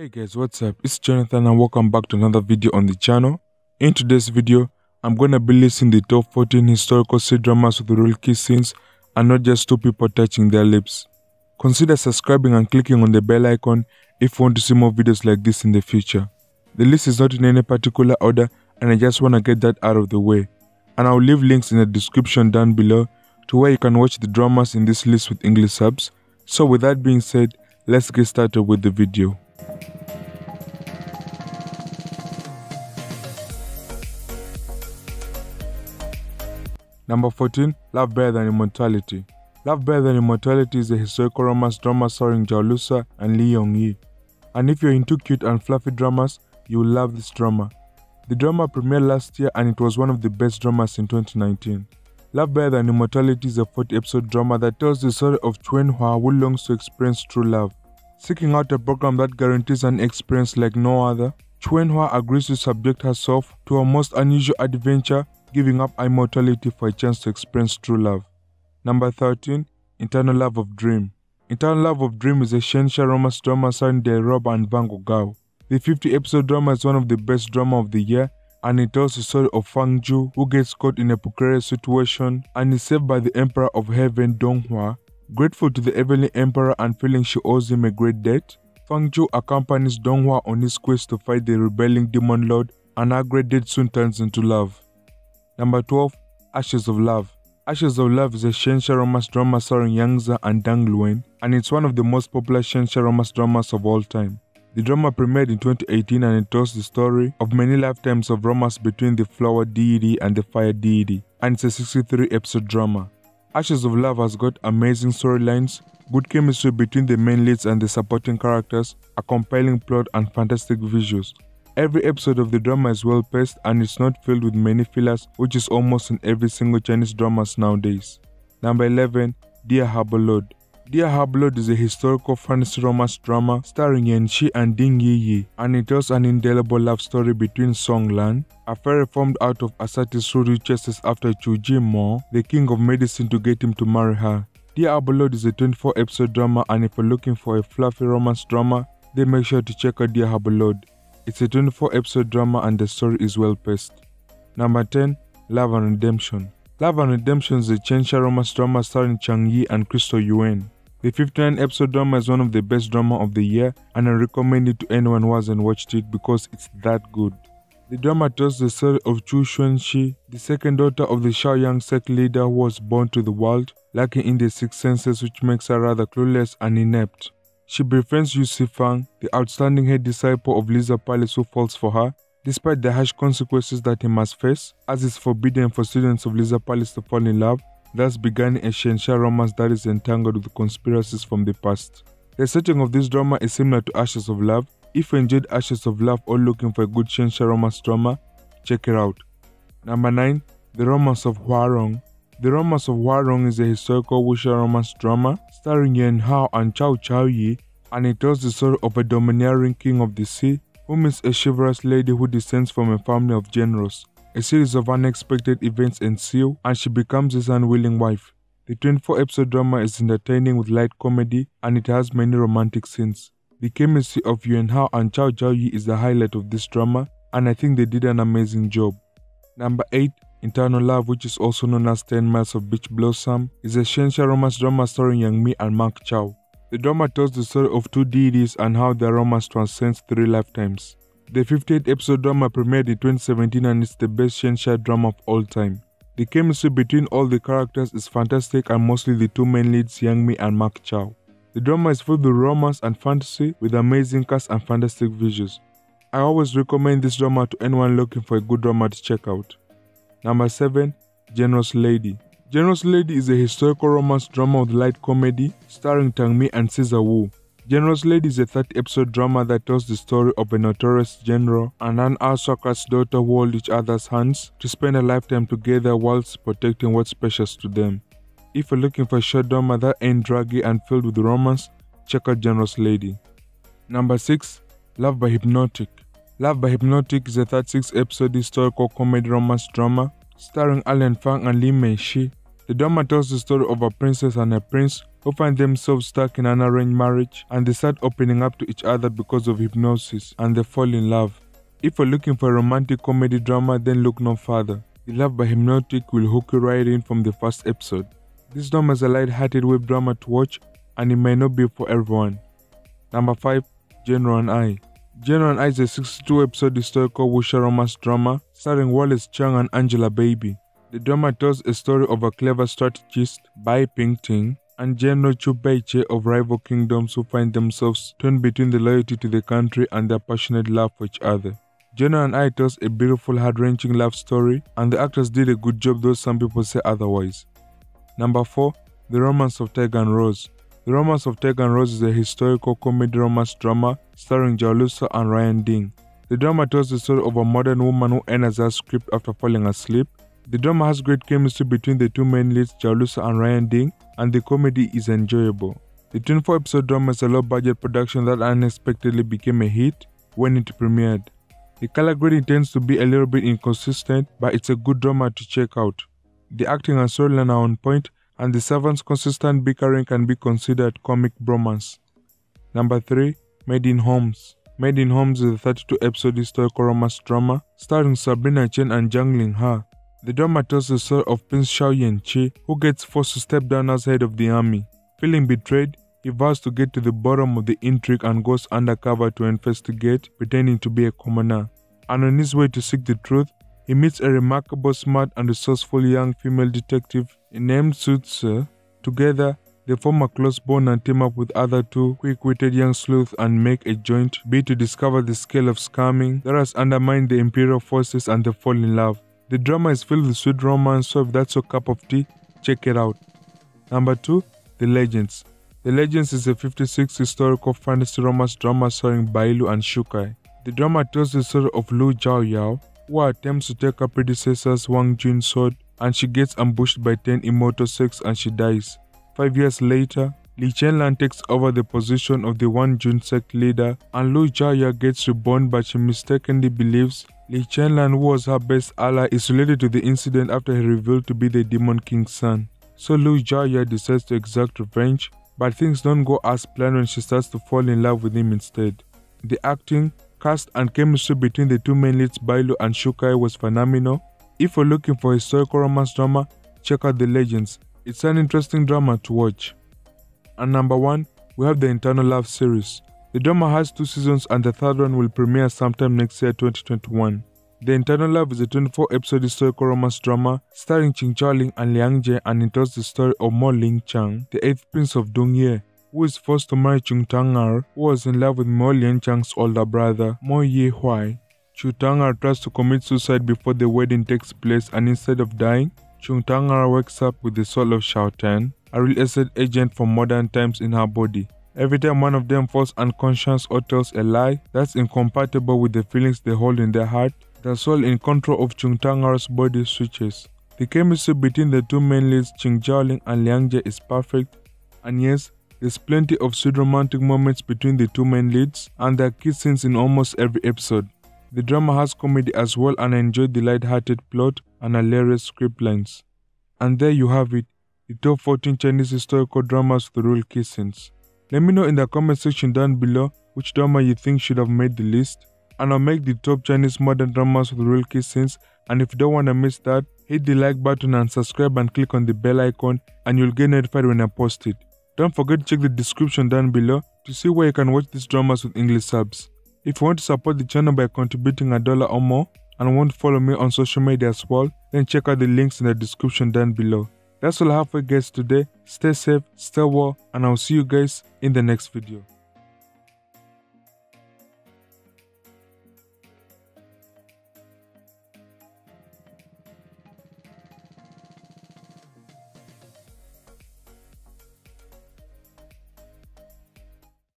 Hey guys, what's up? It's Jonathan and welcome back to another video on the channel. In today's video, I'm gonna be listing the top 14 historical C-dramas with real kiss scenes and not just two people touching their lips. Consider subscribing and clicking on the bell icon if you want to see more videos like this in the future. The list is not in any particular order and I just wanna get that out of the way. And I'll leave links in the description down below to where you can watch the dramas in this list with English subs. So with that being said, let's get started with the video. Number 14, Love Better Than Immortality. Love Better Than Immortality is a historical romance drama starring Zhao Lusi and Lee Young-hee. And if you're into cute and fluffy dramas, you will love this drama. The drama premiered last year and it was one of the best dramas in 2019. Love Better Than Immortality is a 40 episode drama that tells the story of Hua who longs to experience true love. Seeking out a program that guarantees an experience like no other, Chuen Hua agrees to subject herself to a most unusual adventure giving up immortality for a chance to experience true love. Number 13, Eternal Love of Dream. Eternal Love of Dream is a xianxia romance drama starring Rob and Vengo. The 50 episode drama is one of the best drama of the year and it tells the story of Feng Jiu who gets caught in a precarious situation and is saved by the Emperor of Heaven Donghua. Grateful to the Heavenly Emperor and feeling she owes him a great debt, Feng Jiu accompanies Donghua on his quest to fight the rebelling demon lord and our great debt soon turns into love. Number 12, Ashes of Love. Ashes of Love is a xianxia romance drama starring Yang Zi and Deng Lun, and it's one of the most popular xianxia romance dramas of all time. The drama premiered in 2018 and it tells the story of many lifetimes of romance between the flower deity and the fire deity, and it's a 63 episode drama. Ashes of Love has got amazing storylines, good chemistry between the main leads and the supporting characters, a compelling plot, and fantastic visuals. Every episode of the drama is well paced and it's not filled with many fillers, which is almost in every single Chinese dramas nowadays. Number 11, Dear Herbal Lord. Dear Herbal Lord is a historical fantasy romance drama starring Yan Xi and Ding Yi Yi, and it tells an indelible love story between Song Lan, a fairy formed out of Asati's Ruru chases after Chu Ji Mo, the king of medicine, to get him to marry her. Dear Herbal Lord is a 24 episode drama, and if you're looking for a fluffy romance drama, then make sure to check out Dear Herbal Lord. It's a 24 episode drama and the story is well paced. Number 10, Love and Redemption. Love and Redemption is a xianxia romance drama starring Cheng Yi and Crystal Yuan. The 59 episode drama is one of the best drama of the year and I recommend it to anyone who hasn't watched it because it's that good. The drama tells the story of Chu Xuanji, the second daughter of the Shaoyang sect leader who was born to the world, lacking in the six senses which makes her rather clueless and inept. She befriends Yu Sifang, the outstanding head disciple of Lizard Palace who falls for her, despite the harsh consequences that he must face, as it's forbidden for students of Lizard Palace to fall in love, thus beginning a xianxia romance that is entangled with conspiracies from the past. The setting of this drama is similar to Ashes of Love. If you enjoyed Ashes of Love or looking for a good xianxia romance drama, check it out. Number 9. The Romance of Huarong the Romance of Huarong is a historical wuxia romance drama starring Yan Hao and Chao Chao Yi, and it tells the story of a domineering king of the sea who meets a chivalrous lady who descends from a family of generals. A series of unexpected events ensue, and she becomes his unwilling wife. The 24 episode drama is entertaining with light comedy, and it has many romantic scenes. The chemistry of Yuan Hao and Chao Chao Yi is the highlight of this drama, and I think they did an amazing job. Number 8 Eternal Love, which is also known as 10 Miles of Peach Blossom, is a xianxia romance drama starring Yang Mi and Mark Chao. The drama tells the story of two deities and how their romance transcends three lifetimes. The 58th episode drama premiered in 2017 and is the best xianxia drama of all time. The chemistry between all the characters is fantastic and mostly the two main leads Yang Mi and Mark Chao. The drama is full of romance and fantasy with amazing cast and fantastic visuals. I always recommend this drama to anyone looking for a good drama to check out. Number 7. General's Lady. General's Lady is a historical romance drama with light comedy starring Tang Mi and Caesar Wu. General's Lady is a 30 episode drama that tells the story of a notorious general and an aristocrat's daughter who hold each other's hands to spend a lifetime together whilst protecting what's precious to them. If you're looking for a short drama that ain't draggy and filled with romance, check out General's Lady. Number 6. Love by Hypnotic. Love by Hypnotic is a 36 episode historical comedy romance drama starring Alan Fang and Li Meishi. The drama tells the story of a princess and a prince who find themselves stuck in an arranged marriage and they start opening up to each other because of hypnosis and they fall in love. If you're looking for a romantic comedy drama, then look no further. The Love by Hypnotic will hook you right in from the first episode. This drama is a light-hearted web drama to watch and it may not be for everyone. Number 5. General and I General and I is a 62 episode historical wuxia romance drama starring Wallace Chung and Angela Baby. The drama tells a story of a clever strategist, Bai Pingting, and General Chu Baiche of rival kingdoms who find themselves torn between the loyalty to the country and their passionate love for each other. General and I tells a beautiful, heart-wrenching love story, and the actors did a good job, though some people say otherwise. Number 4. The Romance of Tiger and Rose. The Romance of Tiger and Rose is a historical comedy romance drama starring Lusi and Ryan Ding. The drama tells the story of a modern woman who enters her script after falling asleep. The drama has great chemistry between the two main leads, Lusi and Ryan Ding, and the comedy is enjoyable. The 24 episode drama is a low budget production that unexpectedly became a hit when it premiered. The color grading tends to be a little bit inconsistent, but it's a good drama to check out. The acting and storyline are on point, and the servants' consistent bickering can be considered comic bromance. Number 3. Maiden Holmes Made in Homes is a 32 episode historical romance drama starring Sabrina Chen and Zhang Linghe. The drama tells the story of Prince Xiao Yanqi, who gets forced to step down as head of the army. Feeling betrayed, he vows to get to the bottom of the intrigue and goes undercover to investigate, pretending to be a commoner. And on his way to seek the truth, he meets a remarkable, smart, and resourceful young female detective named Sutsu. Together, they form a close bond and team up with other two quick-witted young sleuths and make a joint bid to discover the scale of scamming that has undermined the imperial forces and they fall in love. The drama is filled with sweet romance, so if that's your cup of tea, check it out. Number 2. The Legends The Legends is a 56 historical fantasy romance drama starring Bailu and Xu Kai. The drama tells the story of Lu Zhaoyao, who attempts to take her predecessor's Wang Jun's sword and she gets ambushed by 10 immortal Six and she dies. Five years later, Li Chenlan takes over the position of the Wang Jun sect leader and Lu Jaya gets reborn but she mistakenly believes Li Chenlan, who was her best ally, is related to the incident after he revealed to be the Demon King's son. So Lu Jaya decides to exact revenge, but things don't go as planned when she starts to fall in love with him instead. The acting, cast and chemistry between the two main leads Bailu and Xu Kai was phenomenal, if you're looking for a historical romance drama, check out The Legends. It's an interesting drama to watch. And number one, we have the Eternal Love series. The drama has two seasons and the third one will premiere sometime next year 2021. The Eternal Love is a 24 episode historical romance drama starring Xing Zhaolin and Liang Jie and it tells the story of Mo Ling Chang, the 8th prince of Dongye, who is forced to marry Chung Tangar, who was in love with Mo Lian Chang's older brother, Mo Ye Huai. Chutanga tries to commit suicide before the wedding takes place and instead of dying, Chutanga wakes up with the soul of Xiao Tan, a real estate agent from modern times in her body. Every time one of them falls unconscious or tells a lie that's incompatible with the feelings they hold in their heart, the soul in control of Chungtangar's body switches. The chemistry between the two main leads, Xing Zhaolin and Liang Jie, is perfect, and yes, there's plenty of sweet romantic moments between the two main leads, and there are kiss scenes in almost every episode. The drama has comedy as well and I enjoyed the light-hearted plot and hilarious script lines. And there you have it, the top 14 Chinese historical dramas with real kissings. Let me know in the comment section down below which drama you think should have made the list, and I'll make the top Chinese modern dramas with real kissings. And if you don't want to miss that, hit the like button and subscribe and click on the bell icon and you'll get notified when I post it. Don't forget to check the description down below to see where you can watch these dramas with English subs. If you want to support the channel by contributing a dollar or more and want to follow me on social media as well, then check out the links in the description down below. That's all I have for you guys today. Stay safe, stay well, and I'll see you guys in the next video.